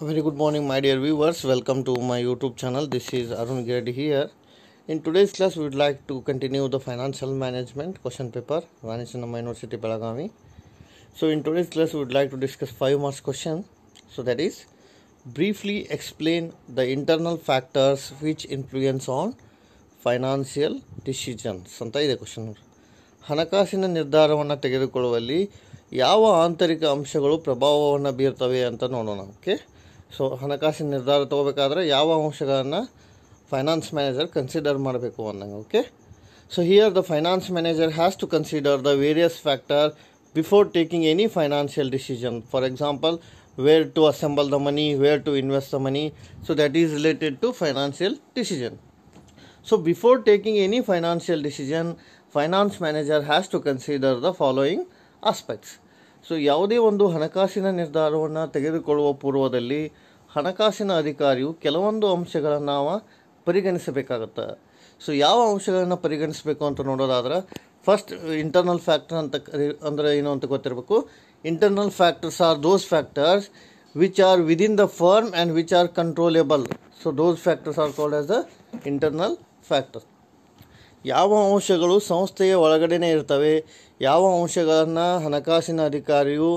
Very good morning, my dear viewers. Welcome to my YouTube channel. This is Arun Giredi here. In today's class, we would like to continue the financial management question paper, Vanishanama University, Belagavi. So, in today's class, we would like to discuss five marks question. So, that is briefly explain the internal factors which influence on financial decisions ಅಂತ ಇದೆ question ಹಣಕಾಸಿನ ನಿರ್ಧಾರವನ್ನು ತೆಗೆದುಕೊಳ್ಳುವಲ್ಲಿ ಯಾವ ಆಂತರಿಕ ಅಂಶಗಳು ಪ್ರಭಾವವನ್ನು ಬೀರ್ತವೆ ಅಂತ ನೋಡೋಣ ಓಕೆ ಸೊ ಹಣಕಾಸಿನ ನಿರ್ಧಾರ ತಗೋಬೇಕಾದ್ರೆ ಯಾವ ಅಂಶಗಳನ್ನು ಫೈನಾನ್ಸ್ ಮ್ಯಾನೇಜರ್ ಕನ್ಸಿಡರ್ ಮಾಡಬೇಕು ಅಂದಂಗೆ okay so here the finance manager has to consider the various factor before taking any financial decision for example where to assemble the money where to invest the money so that is related to financial decision So before taking any financial decision, finance manager has to consider the following aspects. So ಯಾವುದೇ ಒಂದು ಹಣಕಾಸಿನ ನಿರ್ಧಾರವನ್ನು ತೆಗೆದುಕೊಳ್ಳುವ ಪೂರ್ವದಲ್ಲಿ ಹಣಕಾಸಿನ ಅಧಿಕಾರಿಯು ಕೆಲವೊಂದು ಅಂಶಗಳನ್ನು ನಾವು ಪರಿಗಣಿಸಬೇಕಾಗತ್ತೆ. ಸೊ ಯಾವ ಅಂಶಗಳನ್ನು ಪರಿಗಣಿಸಬೇಕು ಅಂತ ನೋಡೋದಾದ್ರೆ ಫಸ್ಟ್ ಇಂಟರ್ನಲ್ ಫ್ಯಾಕ್ಟರ್ ಅಂತ ಅಂದರೆ ಏನು ಅಂತ ಗೊತ್ತಿರಬೇಕು? Internal factors are those factors which are within the firm and which are controllable so those factors are called as the internal factor ಯಾವ ಅಂಶಗಳು ಸಂಸ್ಥೆಯ ಒಳಗಡೆನೇ ಇರ್ತವೆ, ಯಾವ ಅಂಶಗಳನ್ನು ಹಣಕಾಸಿನ ಅಧಿಕಾರಿಯು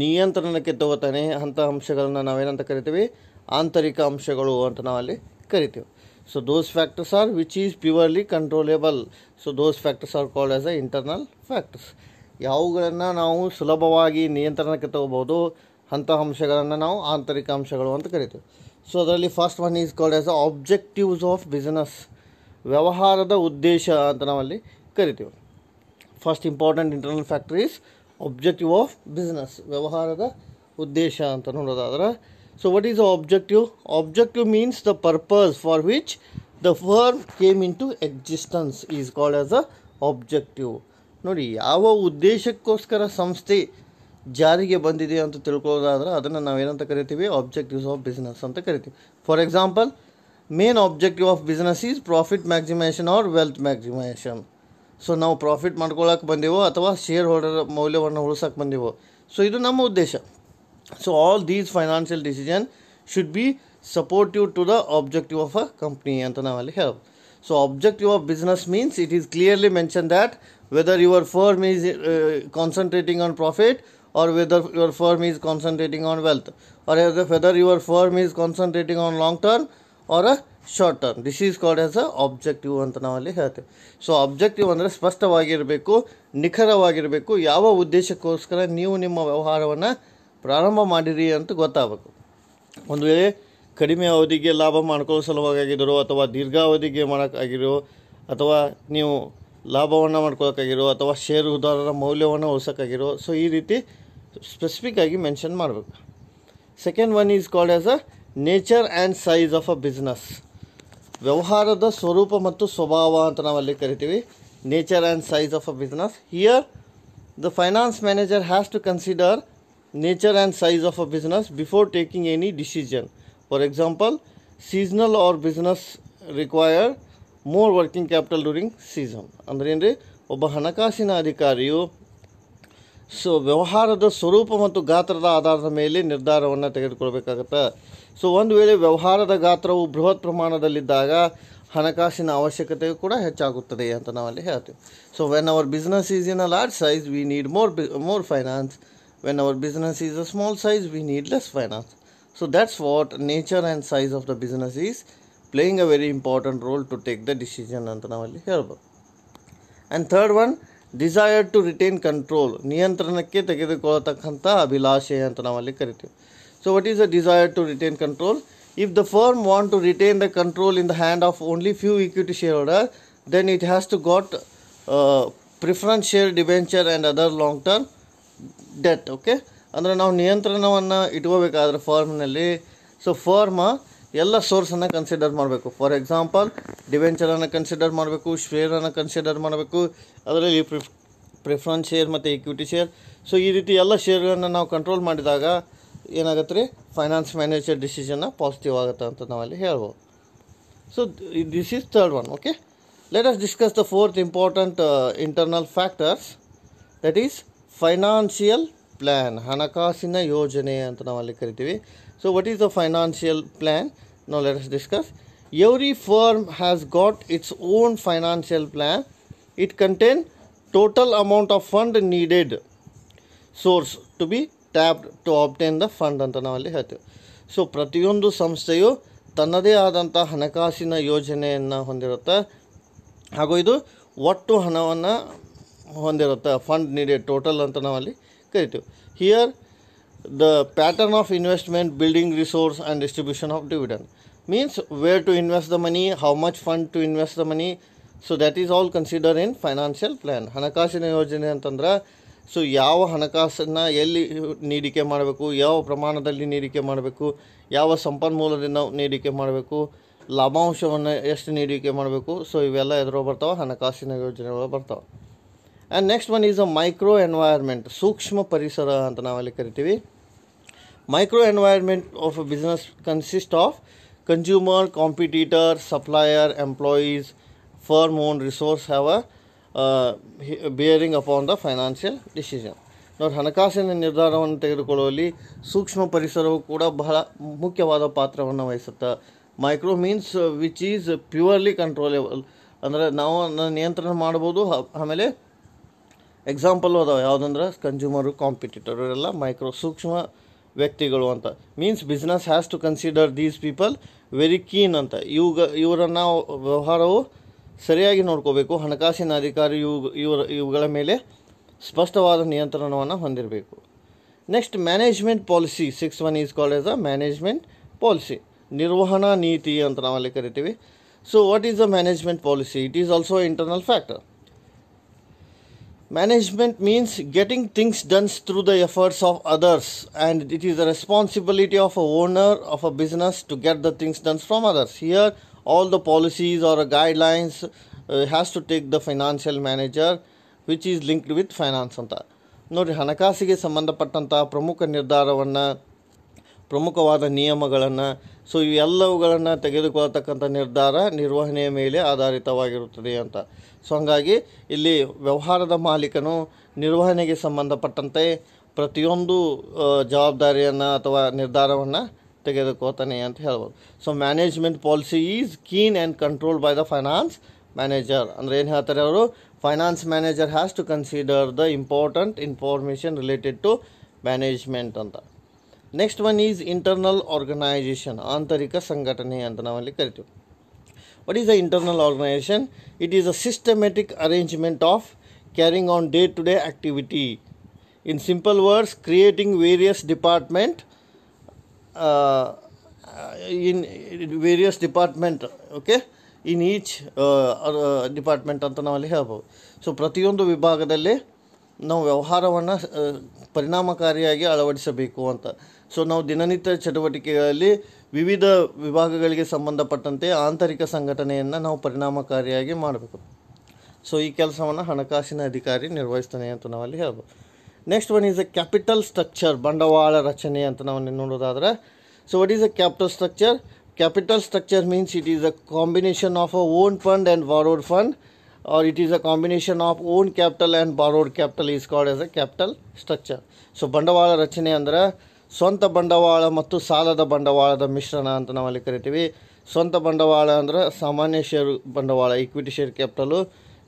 ನಿಯಂತ್ರಣಕ್ಕೆ ತಗೋತಾನೆ, ಅಂಥ ಅಂಶಗಳನ್ನು ನಾವೇನಂತ ಕರಿತೀವಿ? ಆಂತರಿಕ ಅಂಶಗಳು ಅಂತ ನಾವಲ್ಲಿ ಕರಿತೀವಿ. So those factors are which is purely controllable so those factors are called as a internal factors ಯಾವುಗಳನ್ನು ನಾವು ಸುಲಭವಾಗಿ ನಿಯಂತ್ರಣಕ್ಕೆ ತಗೋಬೋದು ಅಂಥ ಅಂಶಗಳನ್ನು ನಾವು ಆಂತರಿಕ ಅಂಶಗಳು ಅಂತ ಕರಿತೀವಿ. ಸೊ ಅದರಲ್ಲಿ first one is called as a objectives of business ವ್ಯವಹಾರದ ಉದ್ದೇಶ ಅಂತ ನಾವಲ್ಲಿ ಕರಿತೀವಿ. First important internal factor is objective of business ವ್ಯವಹಾರದ ಉದ್ದೇಶ ಅಂತ ನೋಡೋದಾದ್ರೆ so what is objective objective means the purpose for which the firm came into existence is called as a objective ನೋಡಿ, ಯಾವ ಉದ್ದೇಶಕ್ಕೋಸ್ಕರ ಸಂಸ್ಥೆ ಜಾರಿಗೆ ಬಂದಿದೆ ಅಂತ ತಿಳ್ಕೊಳ್ಳೋದಾದ್ರೆ ಅದನ್ನು ನಾವೇನಂತ ಕರಿತೀವಿ? ಆಬ್ಜೆಕ್ಟಿವ್ಸ್ ಆಫ್ ಬಿಸ್ನೆಸ್ ಅಂತ ಕರಿತೀವಿ. For example main objective of business is profit maximisation or wealth maximisation so ನಾವು ಪ್ರಾಫಿಟ್ ಮಾಡ್ಕೊಳ್ಳೋಕೆ ಬಂದೆವೋ ಅಥವಾ ಶೇರ್ ಹೋಲ್ಡರ್ ಮೌಲ್ಯವನ್ನು ಉಳಿಸೋಕೆ ಬಂದೆವೋ? ಸೊ ಇದು ನಮ್ಮ ಉದ್ದೇಶ. So all these financial decision should be supportive to the objective of a company ಅಂತ ನಾವಲ್ಲಿ ಹೇಳೋದು so objective of business means it is clearly mention that whether your firm is concentrating on profit or whether your firm is concentrating on wealth or whether your firm is concentrating on long term or a short term this is called as a objective ಅಂತ ನಾವಲ್ಲಿ ಹೇಳ್ತೇವೆ. So objective ಅಂದರೆ ಸ್ಪಷ್ಟವಾಗಿರಬೇಕು, ನಿಖರವಾಗಿರಬೇಕು. ಯಾವ ಉದ್ದೇಶಕ್ಕೋಸ್ಕರ ನೀವು ನಿಮ್ಮ ವ್ಯವಹಾರವನ್ನು ಪ್ರಾರಂಭ ಮಾಡಿರಿ ಅಂತ ಗೊತ್ತಾಗಬೇಕು. ಒಂದು ವೇಳೆ ಕಡಿಮೆ ಅವಧಿಗೆ ಲಾಭ ಮಾಡ್ಕೊಳ್ಳೋ ಸಲುವಾಗಿರೋ ಅಥವಾ ದೀರ್ಘಾವಧಿಗೆ ಮಾಡೋಕ್ಕಾಗಿರೋ ಅಥವಾ ನೀವು ಲಾಭವನ್ನು ಮಾಡ್ಕೊಳ್ಳೋಕ್ಕಾಗಿರೋ ಅಥವಾ ಷೇರುದಾರರ ಮೌಲ್ಯವನ್ನು ಉಳಿಸೋಕ್ಕಾಗಿರೋ ಸೊ ಈ ರೀತಿ ಸ್ಪೆಸಿಫಿಕ್ ಆಗಿ ಮೆನ್ಷನ್ ಮಾಡಬೇಕು. Second one is called as a nature and size of a business. ವ್ಯವಹಾರದ ಸ್ವರೂಪ ಮತ್ತು ಸ್ವಭಾವ ಅಂತ ನಾವಲ್ಲಿ ಕರಿತೀವಿ. Nature and size of a business. Here the finance manager has to consider nature and size of a business before taking any decision. For example seasonal or business require more working capital during season ಅಂದ್ರೆ ಏನು ರೀ ಒಬ್ಬ ಹಣಕಾಸಿನ ಅಧಿಕಾರಿಯು so ವ್ಯವಹಾರದ ಸ್ವರೂಪ ಮತ್ತು ಗಾತ್ರದ ಆಧಾರದ ಮೇಲೆ ನಿರ್ಧಾರವನ್ನು ತೆಗೆದುಕೊಳ್ಬೇಕಾಗತ್ತೆ. ಸೊ ಒಂದು ವೇಳೆ ವ್ಯವಹಾರದ ಗಾತ್ರವು ಬೃಹತ್ ಪ್ರಮಾಣದಲ್ಲಿದ್ದಾಗ ಹಣಕಾಸಿನ ಅವಶ್ಯಕತೆಯು ಕೂಡ ಹೆಚ್ಚಾಗುತ್ತದೆ ಅಂತ ನಾವಲ್ಲಿ ಹೇಳ್ತೀವಿ. So when our business is in a large size we need more be more finance when our business is a small size we need less finance so that's what nature and size of the business is playing a very important role to take the decision ಅಂತ ನಾವಲ್ಲಿ ಹೇಳ್ಬೋದು. And third one desire to retain control ನಿಯಂತ್ರಣಕ್ಕೆ ತೆಗೆದುಕೊಳ್ಳತಕ್ಕಂಥ ಅಭಿಲಾಷೆ ಅಂತ ನಾವಲ್ಲಿ ಕರಿತೀವಿ. So what is a desire to retain control if the firm want to retain the control in the hand of only few equity share holder then it has to got preference share debenture and other long term debt okay ಅಂದರೆ ನಾವು ನಿಯಂತ್ರಣವನ್ನು ಇಟ್ಕೋಬೇಕಾದ್ರೆ ಫಾರ್ಮ್ನಲ್ಲಿ so firm ಎಲ್ಲ ಸೋರ್ಸನ್ನು consider ಮಾಡಬೇಕು. For example ಡಿವೆಂಚರನ್ನು consider ಮಾಡಬೇಕು ಶೇರನ್ನು ಕನ್ಸಿಡರ್ ಮಾಡಬೇಕು, ಅದರಲ್ಲಿ ಪ್ರಿಫ್ ಪ್ರಿಫರೆನ್ಸ್ ಶೇರ್ ಮತ್ತು ಇಕ್ವಿಟಿ ಶೇರ್ ಸೊ ಈ ರೀತಿ ಎಲ್ಲ ಶೇರ್ಗಳನ್ನು ನಾವು ಕಂಟ್ರೋಲ್ ಮಾಡಿದಾಗ ಏನಾಗುತ್ತೆ ರೀ? ಫೈನಾನ್ಸ್ ಮ್ಯಾನೇಜರ್ ಡಿಸಿಷನ್ನ ಪಾಸಿಟಿವ್ ಆಗುತ್ತೆ ಅಂತ ನಾವಲ್ಲಿ ಹೇಳ್ಬೋದು. So this is third one okay let us discuss the fourth important internal factors that is financial plan ಹಣಕಾಸಿನ ಯೋಜನೆ ಅಂತ ನಾವಲ್ಲಿ ಕರಿತೀವಿ. So what is the financial plan no let us discuss. Every firm has got its own financial plan. It contain total amount of fund needed. Source to be tapped to obtain the fund ಅಂತ ನಾವಲ್ಲಿ ಹೇಳ್ತೇವೆ. So ಪ್ರತಿಯೊಂದು ಸಂಸ್ಥೆಯು ತನ್ನದೇ ಆದಂಥ ಹಣಕಾಸಿನ ಯೋಜನೆಯನ್ನು ಹೊಂದಿರುತ್ತೆ. ಹಾಗೂ ಇದು ಒಟ್ಟು ಹಣವನ್ನು ಹೊಂದಿರುತ್ತೆ. ಫಂಡ್ ನೀಡೆಡ್ ಟೋಟಲ್ ಅಂತ ನಾವಲ್ಲಿ ಕರಿತೀವಿ. Here the pattern of investment building resource and distribution of dividend means where to invest the money how much fund to invest the money so that is all consider in financial plan ಹಣಕಾಸಿನ ಯೋಜನೆ ಅಂತಂದ್ರೆ so ಯಾವ ಹಣಕಾಸನ್ನು ಎಲ್ಲಿ ನೀಡಿಕೆ ಮಾಡಬೇಕು, ಯಾವ ಪ್ರಮಾಣದಲ್ಲಿ ನೀಡಿಕೆ ಮಾಡಬೇಕು, ಯಾವ ಸಂಪನ್ಮೂಲದಿಂದ ನೀಡಿಕೆ ಮಾಡಬೇಕು, ಲಾಭಾಂಶವನ್ನು ಎಷ್ಟು ನೀಡಿಕೆ ಮಾಡಬೇಕು. ಸೊ ಇವೆಲ್ಲ ಎದುರು ಬರ್ತಾವೆ, ಹಣಕಾಸಿನ ಯೋಜನೆಗಳು ಬರ್ತಾವೆ. And next one is a micro environment ಸೂಕ್ಷ್ಮ ಪರಿಸರ ಅಂತ ನಾವಲ್ಲಿ ಕರಿತೀವಿ micro environment of a business consist of consumer competitor supplier employees firm own resource have a bearing upon the financial decision ನೋಡಿ ಹಣಕಾಸಿನ ನಿರ್ಧಾರವನ್ನು ತೆಗೆದುಕೊಳ್ಳುವಲ್ಲಿ ಸೂಕ್ಷ್ಮ ಪರಿಸರವು ಕೂಡ ಬಹಳ ಮುಖ್ಯವಾದ ಪಾತ್ರವನ್ನು ವಹಿಸುತ್ತೆ micro means which is purely controllable ಅಂದರೆ ನಾವು ನಿಯಂತ್ರಣ ಮಾಡ್ಬೋದು ಆಮೇಲೆ ಎಕ್ಸಾಂಪಲ್ ಅದಾವೆ ಯಾವುದಂದ್ರೆ ಕನ್ಸ್ಯೂಮರು ಕಾಂಪಿಟೇಟರ್ ಇವರೆಲ್ಲ ಮೈಕ್ರೋ ಸೂಕ್ಷ್ಮ ವ್ಯಕ್ತಿಗಳು ಅಂತ. Means business has to consider these people very keen ಅಂತ. ಇವಾಗ ಇವರನ್ನು ವ್ಯವಹಾರವು ಸರಿಯಾಗಿ ನೋಡ್ಕೋಬೇಕು, ಹಣಕಾಸಿನ ಅಧಿಕಾರಿ ಇವು ಇವರ, ಇವುಗಳ ಮೇಲೆ ಸ್ಪಷ್ಟವಾದ ನಿಯಂತ್ರಣವನ್ನು ಹೊಂದಿರಬೇಕು. Next management policy six one is called as a management policy ನಿರ್ವಹಣಾ ನೀತಿ ಅಂತ ನಾವಲ್ಲಿ ಕರಿತೀವಿ. So what is a management policy it is also internal factor Management means getting things done through the efforts of others, and it is the responsibility of a owner of a business to get the things done from others. Here, all the policies or guidelines uh, has to take the financial manager, which is linked with finance ಅಂತ ನೋಡಿರಿ ಹಣಕಾಸಿಗೆ ಸಂಬಂಧಪಟ್ಟಂಥ ಪ್ರಮುಖ ನಿರ್ಧಾರವನ್ನು ಪ್ರಮುಖವಾದ ನಿಯಮಗಳನ್ನು, so ಇವೆಲ್ಲವುಗಳನ್ನು ತೆಗೆದುಕೊಳ್ಳತಕ್ಕಂಥ ನಿರ್ಧಾರ ನಿರ್ವಹಣೆಯ ಮೇಲೆ ಆಧಾರಿತವಾಗಿರುತ್ತದೆ ಅಂತ. ಸೊ ಹಾಗಾಗಿ ಇಲ್ಲಿ ವ್ಯವಹಾರದ ಮಾಲೀಕನು ನಿರ್ವಹಣೆಗೆ ಸಂಬಂಧಪಟ್ಟಂತೆ ಪ್ರತಿಯೊಂದು ಜವಾಬ್ದಾರಿಯನ್ನು ಅಥವಾ ನಿರ್ಧಾರವನ್ನು ತೆಗೆದುಕೋತಾನೆ ಅಂತ ಹೇಳ್ಬೋದು. So management policy is keen and control by the finance manager ಅಂದರೆ ಏನು ಹೇಳ್ತಾರೆ ಅವರು? Finance manager has to consider the important information related to management ಅಂತ. Next one is internal organisation ಆಂತರಿಕ ಸಂಘಟನೆ ಅಂತ ನಾವಲ್ಲಿ ಕರಿತೀವಿ. What is the internal organization? It is a systematic arrangement of carrying on day to day activity in simple words creating various department in various department okay in each department uh, uh, ಅಂತ ನಾವಲ್ಲಿ ಹೇಳ್ಬೋದು. So ಪ್ರತಿಯೊಂದು ವಿಭಾಗದಲ್ಲಿ ನಾವು ವ್ಯವಹಾರವನ್ನು ಪರಿಣಾಮಕಾರಿಯಾಗಿ ಅಳವಡಿಸಬೇಕು ಅಂತ. ಸೊ ನಾವು ದಿನನಿತ್ಯ ಚಟುವಟಿಕೆಗಳಲ್ಲಿ ವಿವಿಧ ವಿಭಾಗಗಳಿಗೆ ಸಂಬಂಧಪಟ್ಟಂತೆ ಆಂತರಿಕ ಸಂಘಟನೆಯನ್ನು ನಾವು ಪರಿಣಾಮಕಾರಿಯಾಗಿ ಮಾಡಬೇಕು. ಸೊ ಈ ಕೆಲಸವನ್ನು ಹಣಕಾಸಿನ ಅಧಿಕಾರಿ ನಿರ್ವಹಿಸ್ತಾನೆ ಅಂತ ನಾವಲ್ಲಿ ಹೇಳ್ಬೋದು. Next one is a capital structure ಬಂಡವಾಳ ರಚನೆ ಅಂತ ನಾವು ನೋಡೋದಾದ್ರೆ so what is a capital structure capital structure means it is a combination of a own fund and borrowed fund or it is a combination of own capital and borrowed capital. Is called as a capital structure. So ಬಂಡವಾಳ ರಚನೆ ಅಂದ್ರೆ ಸ್ವಂತ ಬಂಡವಾಳ ಮತ್ತು ಸಾಲದ ಬಂಡವಾಳದ ಮಿಶ್ರಣ ಅಂತ ನಾವಲ್ಲಿ ಕರಿತೀವಿ. ಸ್ವಂತ ಬಂಡವಾಳ ಅಂದ್ರೆ ಸಾಮಾನ್ಯ ಷೇರು ಬಂಡವಾಳ ಇಕ್ವಿಟಿ ಷೇರ್ ಕ್ಯಾಪಿಟಲು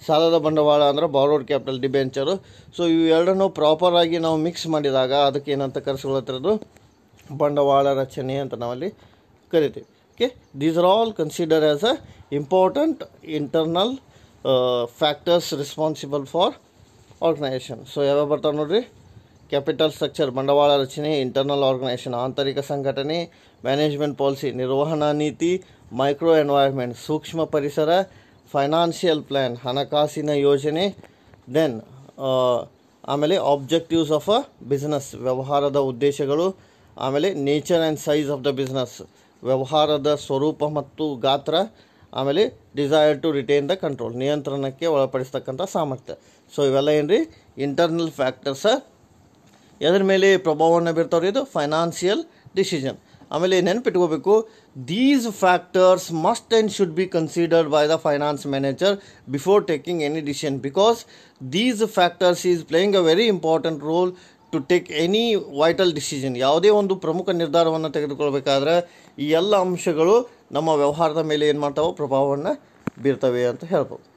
ಸಾಲದ ಬಂಡವಾಳ ಅಂದ್ರೆ ಬಾರೋಡ್ ಕ್ಯಾಪಿಟಲ್ ಡಿಬೆಂಚರು ಸೊ ಇವು ಎರಡನ್ನೂ ಪ್ರಾಪರಾಗಿ ನಾವು ಮಿಕ್ಸ್ ಮಾಡಿದಾಗ ಅದಕ್ಕೆ ಏನಂತ ಕರೆಸ್ಕೊಳ್ತಿರೋದು ಬಂಡವಾಳ ರಚನೆ ಅಂತ ನಾವಲ್ಲಿ ಕರಿತೀವಿ. Okay these are all consider as a important internal factors responsible for organisation so ಯಾವ್ಯಾವ ಬರ್ತಾವೆ ನೋಡ್ರಿ? ಕ್ಯಾಪಿಟಲ್ ಸ್ಟ್ರಕ್ಚರ್ ಬಂಡವಾಳ ರಚನೆ ಇಂಟರ್ನಲ್ ಆರ್ಗನೈಸೇಷನ್ ಆಂತರಿಕ ಸಂಘಟನೆ ಮ್ಯಾನೇಜ್ಮೆಂಟ್ ಪಾಲಿಸಿ ನಿರ್ವಹಣಾ ನೀತಿ ಮೈಕ್ರೋ ಎನ್ವೈರ್ಮೆಂಟ್ ಸೂಕ್ಷ್ಮ ಪರಿಸರ ಫೈನಾನ್ಷಿಯಲ್ ಪ್ಲ್ಯಾನ್ ಹಣಕಾಸಿನ ಯೋಜನೆ ದೆನ್ ಆಮೇಲೆ ಆಬ್ಜೆಕ್ಟಿವ್ಸ್ ಆಫ್ ಅ ಬಿಸ್ನೆಸ್ ವ್ಯವಹಾರದ ಉದ್ದೇಶಗಳು, ಆಮೇಲೆ nature and size of the business ವ್ಯವಹಾರದ ಸ್ವರೂಪ ಮತ್ತು ಗಾತ್ರ ಆಮೇಲೆ desire to retain the control ನಿಯಂತ್ರಣಕ್ಕೆ ಒಳಪಡಿಸ್ತಕ್ಕಂಥ ಸಾಮರ್ಥ್ಯ. ಸೊ ಇವೆಲ್ಲ ಏನ್ರಿ? ಇಂಟರ್ನಲ್ ಫ್ಯಾಕ್ಟರ್ಸ ಎದ್ರ ಮೇಲೆ ಪ್ರಭಾವವನ್ನು ಬೀರ್ತಾವ್ರಿ ಇದು? ಫೈನಾನ್ಷಿಯಲ್ ಡಿಸಿಷನ್ ಆಮೇಲೆ ನೆನ್ಪಿಟ್ಕೋಬೇಕು these factors must and should be considered by the finance manager before taking any decision because these factors is playing a very important role to take any vital decision ಯಾವುದೇ ಒಂದು ಪ್ರಮುಖ ನಿರ್ಧಾರವನ್ನು ತೆಗೆದುಕೊಳ್ಬೇಕಾದ್ರೆ ಈ ಎಲ್ಲ ಅಂಶಗಳು ನಮ್ಮ ವ್ಯವಹಾರದ ಮೇಲೆ ಏನು ಮಾಡ್ತಾವೆ ಪ್ರಭಾವವನ್ನು ಬೀರ್ತವೆ ಅಂತ ಹೇಳ್ಬೋದು.